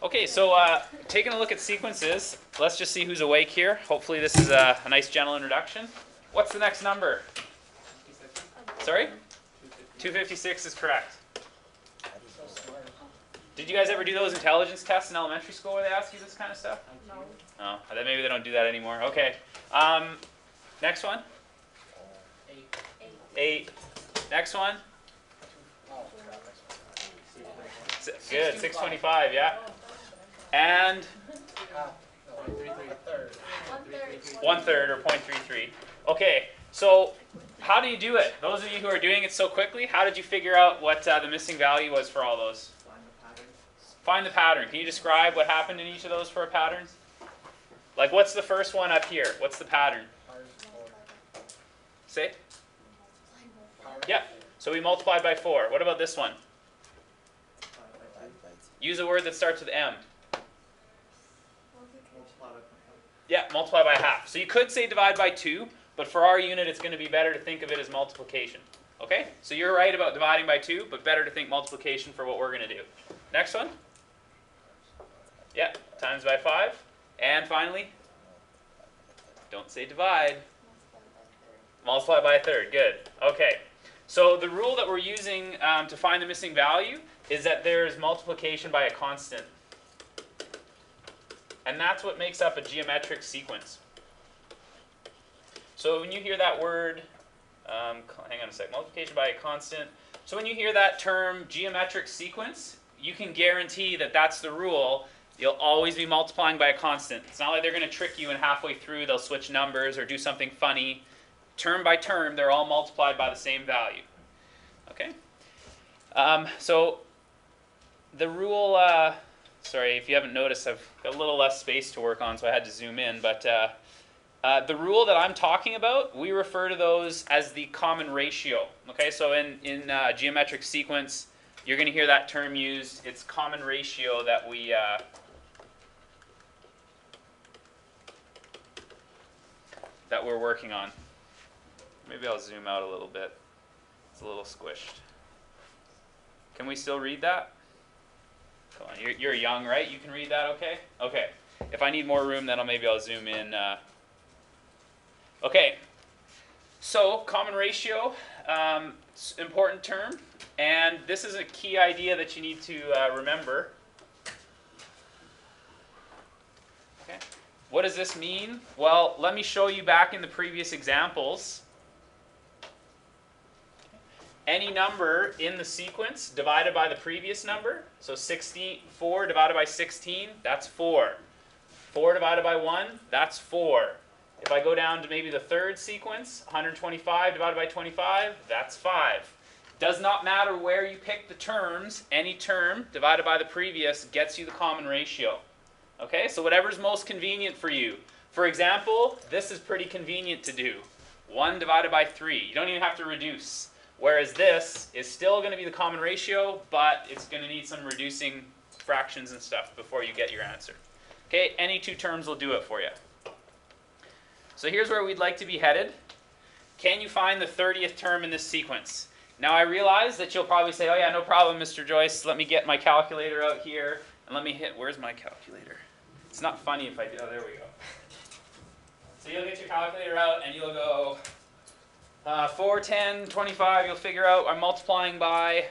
Okay, so uh, taking a look at sequences, let's just see who's awake here. Hopefully, this is a, a nice, gentle introduction. What's the next number? Sorry? 256 is correct. Did you guys ever do those intelligence tests in elementary school where they ask you this kind of stuff? No. Oh, then maybe they don't do that anymore. Okay. Um, next one. Eight. Next one. Good. 625. Yeah. And one third or 0.33. Okay. So how do you do it? Those of you who are doing it so quickly, how did you figure out what uh, the missing value was for all those? Find the pattern. Can you describe what happened in each of those for a pattern? Like, what's the first one up here? What's the pattern? Say. Yeah. So we multiplied by 4. What about this one? Use a word that starts with M. Yeah, multiply by half. So you could say divide by 2, but for our unit, it's going to be better to think of it as multiplication. Okay? So you're right about dividing by 2, but better to think multiplication for what we're going to do. Next one. Yeah, times by 5. And finally, don't say divide. Multiply by a third. Good. Okay. So the rule that we're using um, to find the missing value is that there is multiplication by a constant. And that's what makes up a geometric sequence. So when you hear that word, um, hang on a sec, multiplication by a constant. So when you hear that term geometric sequence, you can guarantee that that's the rule. You'll always be multiplying by a constant. It's not like they're going to trick you and halfway through they'll switch numbers or do something funny. Term by term, they're all multiplied by the same value. Okay? Um, so the rule, uh, sorry if you haven't noticed, I've got a little less space to work on, so I had to zoom in. But uh, uh, the rule that I'm talking about, we refer to those as the common ratio. Okay, so in, in uh, geometric sequence, you're going to hear that term used. It's common ratio that we. Uh, that we're working on. Maybe I'll zoom out a little bit. It's a little squished. Can we still read that? Come on, you're, you're young, right? You can read that okay? Okay. If I need more room, then I'll, maybe I'll zoom in. Uh, Okay, so common ratio, um, important term, and this is a key idea that you need to uh, remember. Okay, what does this mean? Well, let me show you back in the previous examples. Any number in the sequence divided by the previous number, so 16, 4 divided by 16, that's 4. 4 divided by 1, that's 4. If I go down to maybe the third sequence, 125 divided by 25, that's 5. Does not matter where you pick the terms, any term divided by the previous gets you the common ratio. Okay, so whatever's most convenient for you. For example, this is pretty convenient to do. 1 divided by 3. You don't even have to reduce. Whereas this is still going to be the common ratio, but it's going to need some reducing fractions and stuff before you get your answer. Okay, any two terms will do it for you. So here's where we'd like to be headed. Can you find the 30th term in this sequence? Now I realize that you'll probably say, oh yeah, no problem, Mr. Joyce. Let me get my calculator out here and let me hit, where's my calculator? It's not funny if I do, oh, there we go. So you'll get your calculator out and you'll go uh, 4, 10, 25, you'll figure out I'm multiplying by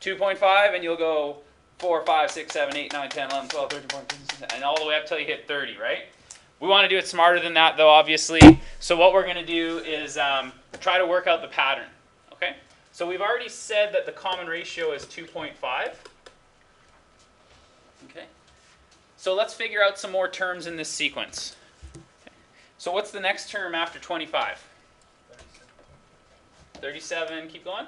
2.5 and you'll go 4, 5, 6, 7, 8, 9, 10, 11, 12, 13, 14, 15, 16, and all the way up till you hit 30, right? We want to do it smarter than that, though, obviously. So what we're going to do is um, try to work out the pattern. Okay. So we've already said that the common ratio is 2.5. Okay. So let's figure out some more terms in this sequence. Okay. So what's the next term after 25? 37. Keep going.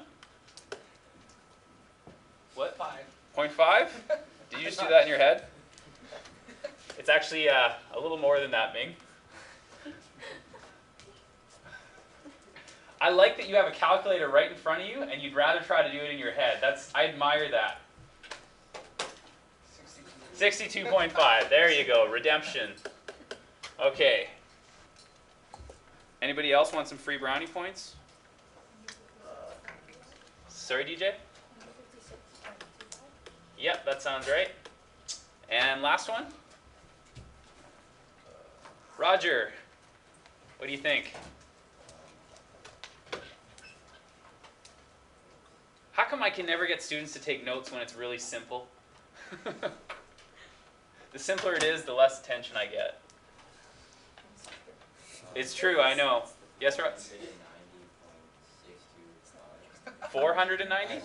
What? Five. Point five? Did you just do that in your head? It's actually uh, a little more than that, Ming. I like that you have a calculator right in front of you, and you'd rather try to do it in your head. That's I admire that. Sixty-two point five. There you go. Redemption. Okay. Anybody else want some free brownie points? Sorry, DJ. Yep, that sounds right. And last one? Roger, what do you think? How come I can never get students to take notes when it's really simple? the simpler it is, the less attention I get. It's true, I know. Yes, Rod? 490?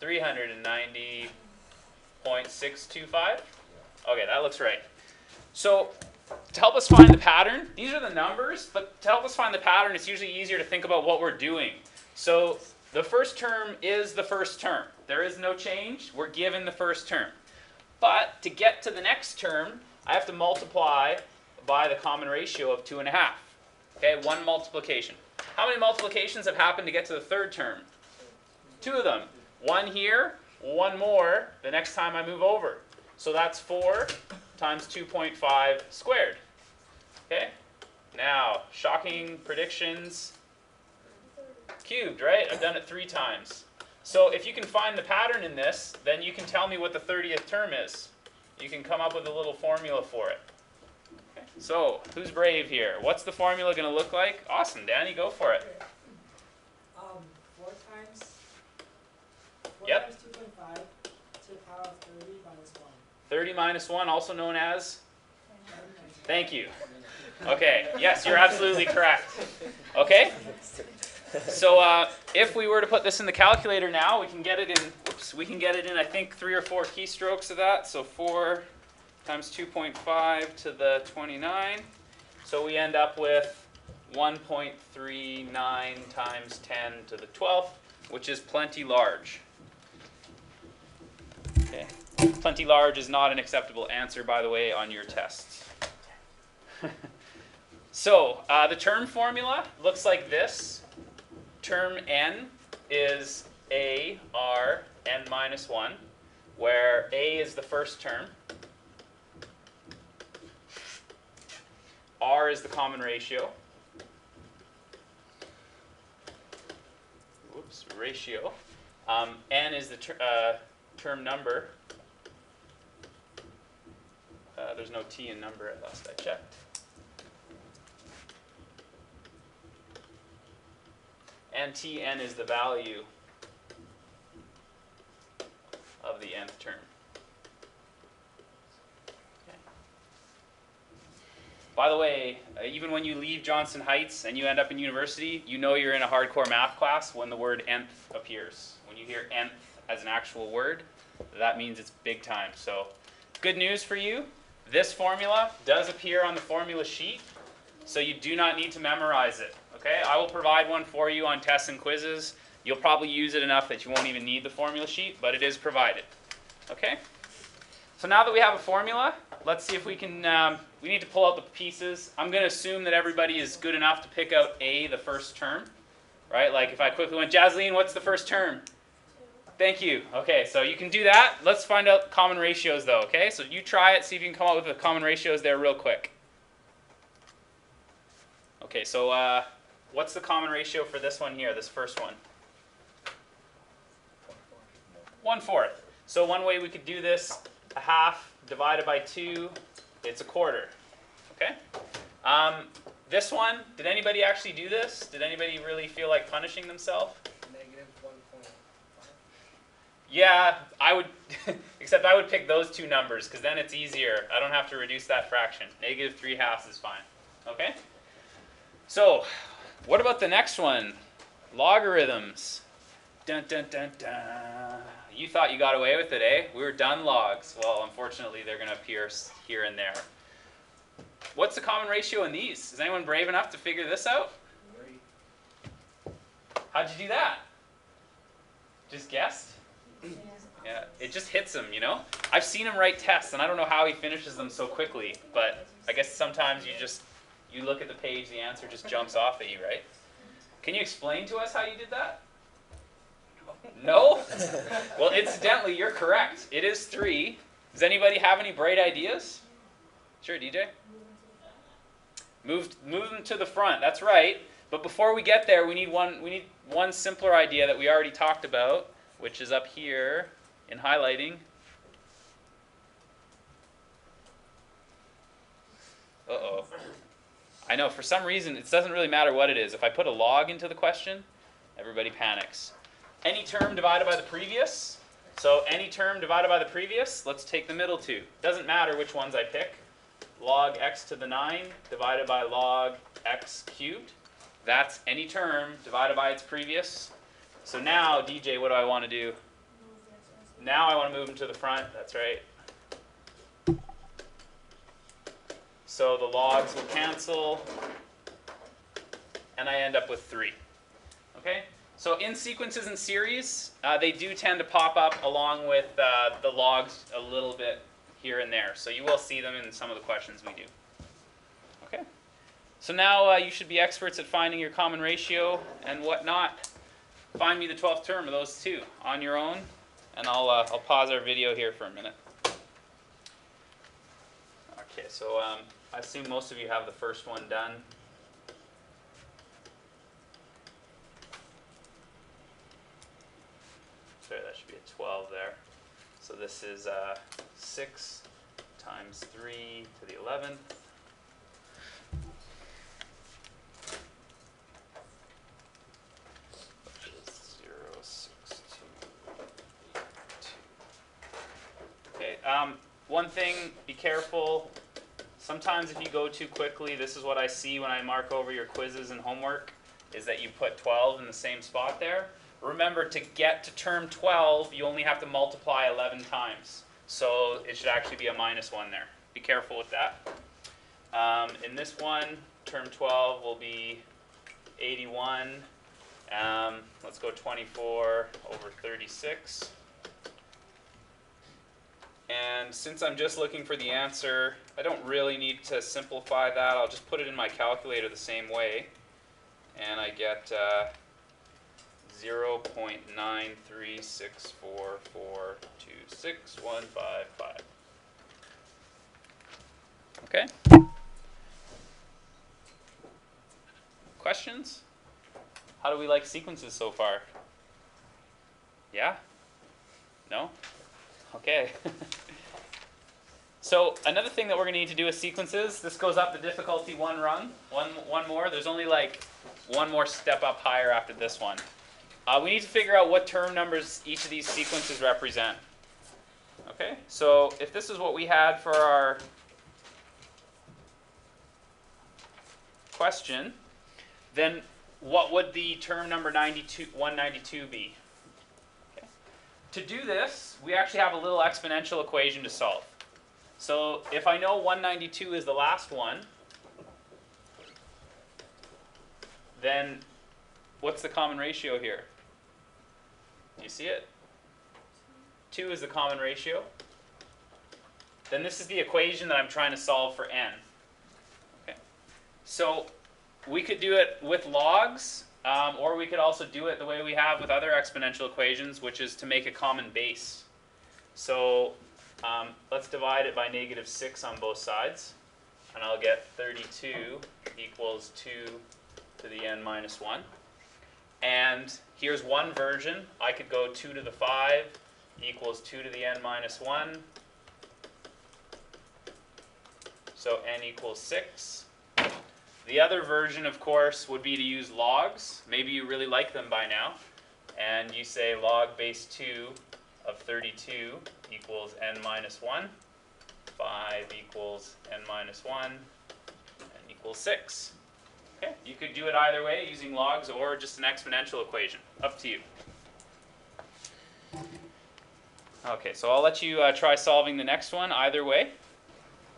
390.625? Okay, that looks right. So, to help us find the pattern, these are the numbers, but to help us find the pattern, it's usually easier to think about what we're doing. So, the first term is the first term. There is no change. We're given the first term. But to get to the next term, I have to multiply by the common ratio of 2.5. Okay, one multiplication. How many multiplications have happened to get to the third term? Two of them. One here, one more the next time I move over. So that's 4 times 2.5 squared. Okay? Now, shocking predictions. Cubed, right? I've done it three times. So if you can find the pattern in this, then you can tell me what the 30th term is. You can come up with a little formula for it. Okay. So, who's brave here? What's the formula going to look like? Awesome, Danny, go for it. Um, four times. Four Yep. times two point five to the power of thirty minus one. 30 minus 1, also known as? Thank you. Okay, yes, you're absolutely correct. Okay? So uh, if we were to put this in the calculator now, we can get it in, whoops, we can get it in, I think, three or four keystrokes of that. So 4 times 2.5 to the 29. So we end up with 1.39 times 10 to the 12th, which is plenty large. Plenty large is not an acceptable answer, by the way, on your tests. so, uh, the term formula looks like this. Term n is a r n minus 1, where a is the first term, r is the common ratio, whoops, ratio, um, n is the ter- uh, term number, uh, there's no T in number at last I checked. And Tn is the value of the nth term. By the way, uh, even when you leave Johnson Heights and you end up in university, you know you're in a hardcore math class when the word nth appears. When you hear nth as an actual word, that means it's big time. So, good news for you. This formula does appear on the formula sheet, so you do not need to memorize it. Okay, I will provide one for you on tests and quizzes. You'll probably use it enough that you won't even need the formula sheet, but it is provided. Okay? So now that we have a formula, let's see if we can, um, we need to pull out the pieces. I'm going to assume that everybody is good enough to pick out A, the first term. Right? Like if I quickly went, Jasleen, what's the first term? Thank you. Okay, so you can do that. Let's find out common ratios though, okay? So you try it, see if you can come up with the common ratios there real quick. Okay, so uh, what's the common ratio for this one here, this first one? One fourth. So one way we could do this, a half divided by two, it's a quarter. Okay? Um, this one, did anybody actually do this? Did anybody really feel like punishing themselves? Negative one point five. Yeah, I would, except I would pick those two numbers because then it's easier. I don't have to reduce that fraction. Negative 3 halves is fine. Okay? So, what about the next one? Logarithms. Dun dun dun dun. You thought you got away with it, eh? We were done logs. Well, unfortunately, they're going to appear here and there. What's the common ratio in these? Is anyone brave enough to figure this out? How'd you do that? Just guessed? Yeah, it just hits him, you know? I've seen him write tests, and I don't know how he finishes them so quickly, but I guess sometimes you just, you look at the page, the answer just jumps off at you, right? Can you explain to us how you did that? No? Well, incidentally, you're correct. It is three. Does anybody have any bright ideas? Sure, DJ? Move, move them to the front. That's right. But before we get there, we need one. We need one simpler idea that we already talked about, which is up here in highlighting. Uh-oh. I know, for some reason, it doesn't really matter what it is. If I put a log into the question, everybody panics. Any term divided by the previous. So any term divided by the previous, let's take the middle two. Doesn't matter which ones I pick. Log x to the 9 divided by log x cubed. That's any term divided by its previous. So now, DJ, what do I want to do? Now I want to move them to the front. That's right. So the logs will cancel, and I end up with 3. Okay? So in sequences and series, uh, they do tend to pop up along with uh, the logs a little bit here and there. So you will see them in some of the questions we do. Okay? So now uh, you should be experts at finding your common ratio and whatnot. Find me the 12th term of those two on your own, and I'll, uh, I'll pause our video here for a minute. Okay, so um, I assume most of you have the first one done. Sorry, that should be a 12 there. So this is uh, 6 times 3 to the 11th. Which is 0, 6, 2, 2. Okay, um, one thing, be careful. Sometimes if you go too quickly, this is what I see when I mark over your quizzes and homework, is that you put 12 in the same spot there. Remember, to get to term 12, you only have to multiply 11 times. So it should actually be a minus 1 there. Be careful with that. Um, in this one, term 12 will be 81. Um, let's go 24 over 36. And since I'm just looking for the answer, I don't really need to simplify that. I'll just put it in my calculator the same way. And I get uh, 0.93644261555. Okay? Questions? How do we like sequences so far? Yeah? No? Okay. so another thing that we're going to need to do with sequences, this goes up the difficulty one rung, one, one more. There's only like one more step up higher after this one. Uh, we need to figure out what term numbers each of these sequences represent. Okay, so if this is what we had for our question, then what would the term number 92, 192 be? To do this, we actually have a little exponential equation to solve. So if I know 192 is the last one, then what's the common ratio here? Do you see it? 2 is the common ratio. Then this is the equation that I'm trying to solve for n. Okay. So we could do it with logs, um, or we could also do it the way we have with other exponential equations, which is to make a common base. So um, let's divide it by negative 6 on both sides, and I'll get 32 equals 2 to the n minus 1. And here's one version. I could go 2 to the 5 equals 2 to the n minus 1. So n equals 6. The other version, of course, would be to use logs. Maybe you really like them by now. And you say log base 2 of 32 equals n minus 1. 5 equals n minus 1. And equals 6. Okay, you could do it either way using logs or just an exponential equation. Up to you. Okay, so I'll let you uh, try solving the next one either way.